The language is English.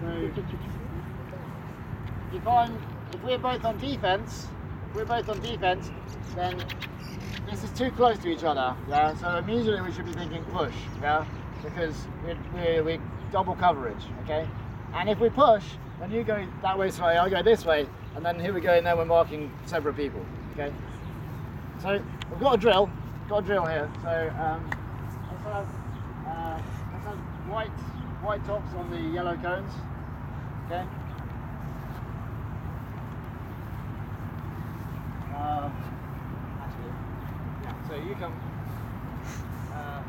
So if I'm, if we're both on defense, if we're both on defense, then this is too close to each other. Yeah. So immediately we should be thinking push. Yeah. Because we're, we're, we're double coverage. Okay. And if we push, then you go that way slightly, I go this way, and then here we go, and then we're marking separate people. Okay. So we've got a drill, got a drill here. So um, let's have, uh, let's have white white tops on the yellow cones. Okay. Uh, yeah. So you come. Uh,